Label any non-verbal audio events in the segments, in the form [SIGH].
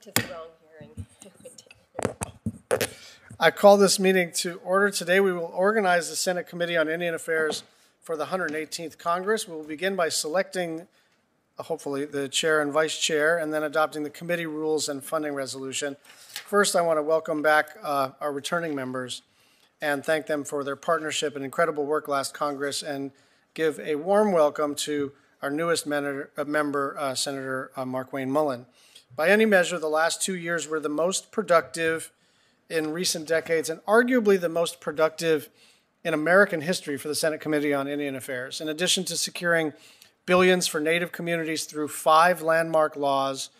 to the wrong hearing. I call this meeting to order. Today we will organize the Senate Committee on Indian Affairs for the 118th Congress. We will begin by selecting, uh, hopefully, the chair and vice chair, and then adopting the committee rules and funding resolution. First, I want to welcome back uh, our returning members and thank them for their partnership and incredible work last Congress, and give a warm welcome to our newest uh, member, uh, Senator uh, Markwayne Mullin. By any measure, the last two years were the most productive in recent decades and arguably the most productive in American history for the Senate Committee on Indian Affairs. In addition to securing billions for Native communities through five landmark laws,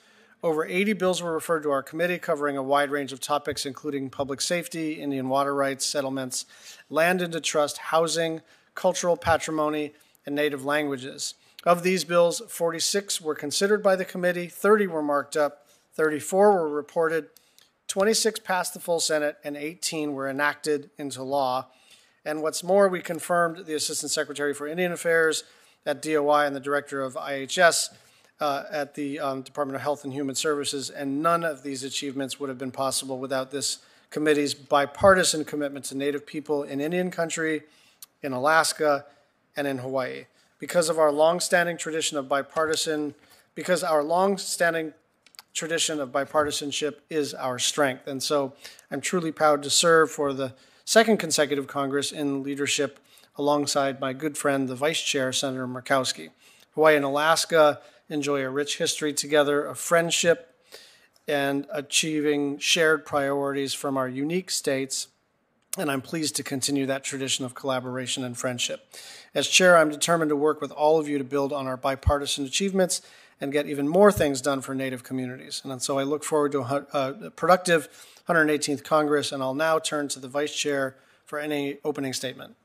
over 80 bills were referred to our committee covering a wide range of topics, including public safety, Indian water rights, settlements, land into trust, housing, cultural patrimony, and native languages. Of these bills, 46 were considered by the committee, 30 were marked up, 34 were reported, 26 passed the full Senate, and 18 were enacted into law. And what's more, we confirmed the Assistant Secretary for Indian Affairs at DOI and the Director of IHS uh, at the um, Department of Health and Human Services, and none of these achievements would have been possible without this committee's bipartisan commitment to Native people in Indian country, in Alaska, and in Hawaii. Because of our longstanding tradition of bipartisan, because our longstanding tradition of bipartisanship is our strength. And so I'm truly proud to serve for the second consecutive Congress in leadership alongside my good friend, the Vice Chair, Senator Murkowski. Hawaii and Alaska enjoy a rich history together of friendship and achieving shared priorities from our unique states. And I'm pleased to continue that tradition of collaboration and friendship. As chair, I'm determined to work with all of you to build on our bipartisan achievements and get even more things done for Native communities. And so I look forward to a, productive 118th Congress, and I'll now turn to the Vice Chair for any opening statement.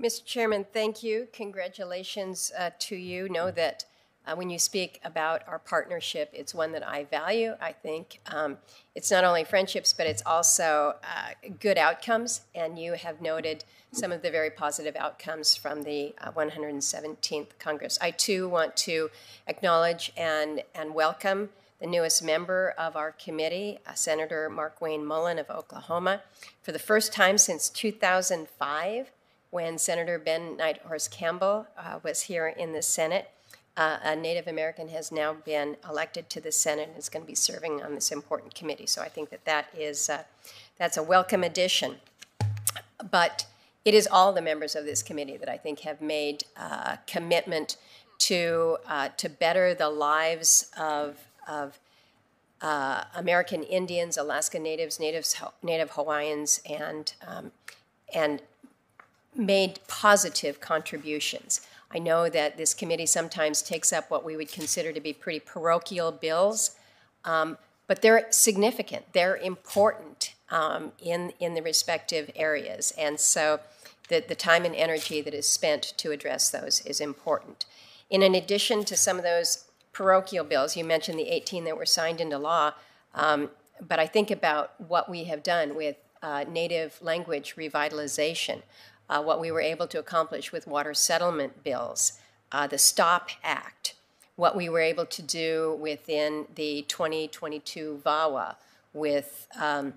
Mr. Chairman, thank you. Congratulations uh, to you. Know that uh, when you speak about our partnership, it's one that I value. I think um, it's not only friendships, but it's also uh, good outcomes. And you have noted some of the very positive outcomes from the uh, 117th Congress. I too want to acknowledge and, and welcome the newest member of our committee, uh, Senator Markwayne Mullin of Oklahoma. For the first time since 2005, when Senator Ben Nighthorse Campbell uh, was here in the Senate, uh, a Native American has now been elected to the Senate and is going to be serving on this important committee. So I think that that is uh, that's a welcome addition. But it is all the members of this committee that I think have made uh, commitment to uh, to better the lives of of uh, American Indians, Alaska Natives, Natives, Native Hawaiians, and um, and made positive contributions. I know that this committee sometimes takes up what we would consider to be pretty parochial bills, um, but they're significant. They're important um, in in the respective areas, and so the, the time and energy that is spent to address those is important. In addition to some of those parochial bills, you mentioned the 18 that were signed into law, um, but I think about what we have done with uh, native language revitalization, uh, what we were able to accomplish with water settlement bills, uh, the STOP Act, what we were able to do within the 2022 VAWA with, um,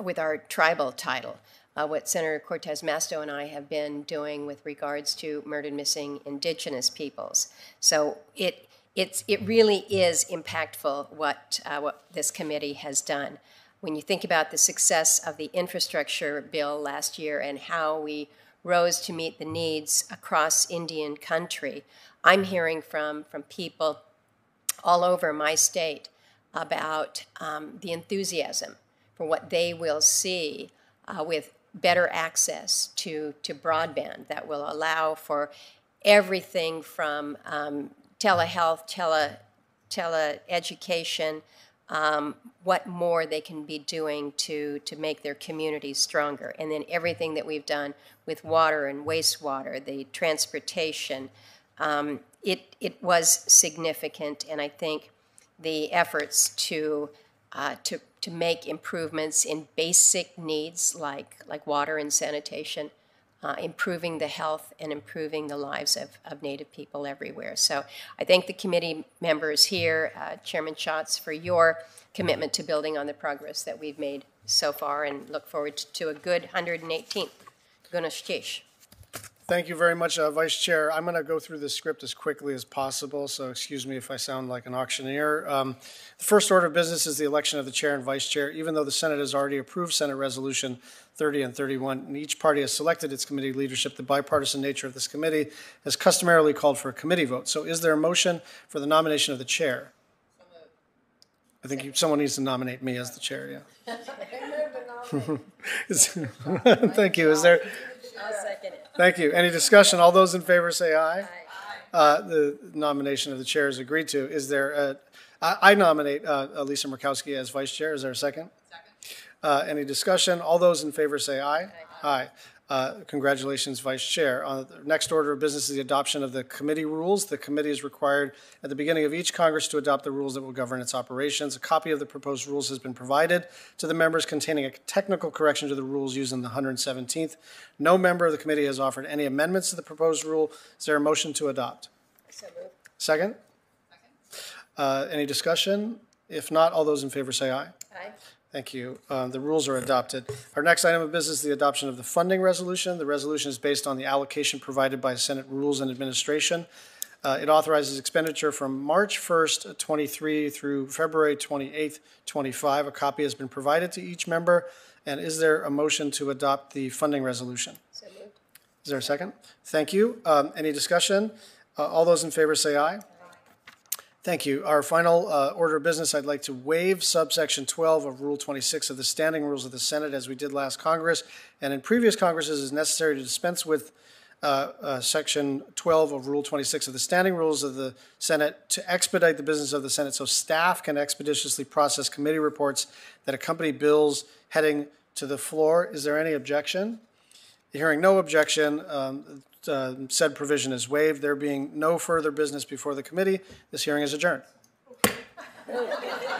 with our tribal title uh, what Senator Cortez Masto and I have been doing with regards to murdered missing indigenous peoples. So it it's, it really is impactful what, uh, what this committee has done. When you think about the success of the infrastructure bill last year and how we rose to meet the needs across Indian country, I'm hearing from, from people all over my state about um, the enthusiasm for what they will see uh, with better access to, to broadband that will allow for everything from um, telehealth, tele, teleeducation, um, what more they can be doing to, to make their communities stronger. And then everything that we've done with water and wastewater, the transportation, um, it, it was significant. And I think the efforts to, uh, to to make improvements in basic needs like, like water and sanitation uh, improving the health and improving the lives of, of Native people everywhere. So I thank the committee members here, uh, Chairman Schatz, for your commitment to building on the progress that we've made so far and look forward to a good 118th. Gunalchéesh Thank you very much, uh, Vice Chair. I'm going to go through the script as quickly as possible, so excuse me if I sound like an auctioneer. Um, the first order of business is the election of the Chair and Vice Chair. Even though the Senate has already approved Senate Resolution 30 and 31, and each party has selected its committee leadership, the bipartisan nature of this committee has customarily called for a committee vote. So is there a motion for the nomination of the Chair? I think you, someone needs to nominate me as the Chair, yeah. [LAUGHS] [LAUGHS] Thank you. Is there? I'll second it. Thank you. Any discussion? All those in favor say aye. Uh, The nomination of the chair is agreed to. Is there, a- I I nominate uh, Lisa Murkowski as vice chair. Is there a second? Second. Any discussion? All those in favor say aye. Aye. Uh, Congratulations, Vice Chair. Uh, the Next order of business is the adoption of the committee rules. The committee is required at the beginning of each Congress to adopt the rules that will govern its operations. A copy of the proposed rules has been provided to the members containing a technical correction to the rules used in the 117th. No member of the committee has offered any amendments to the proposed rule. Is there a motion to adopt? So moved. Second? Uh, Any discussion? If not, all those in favor say aye. Aye. Thank you. Uh, The rules are adopted. Our next item of business is the adoption of the funding resolution. The resolution is based on the allocation provided by Senate Rules and Administration. Uh, It authorizes expenditure from March 1st, 23 through February 28th, 25. A copy has been provided to each member. And is there a motion to adopt the funding resolution? So moved. Is there a second? Thank you. Um, Any discussion? Uh, All those in favor say aye. Thank you. Our final uh, order of business, I'd like to waive subsection 12 of Rule 26 of the Standing Rules of the Senate as we did last Congress. And in previous Congresses, is necessary to dispense with uh, uh, Section 12 of Rule 26 of the Standing Rules of the Senate to expedite the business of the Senate so staff can expeditiously process committee reports that accompany bills heading to the floor. Is there any objection? Hearing no objection, um, uh, said provision is waived. There being no further business before the committee, this hearing is adjourned. [LAUGHS]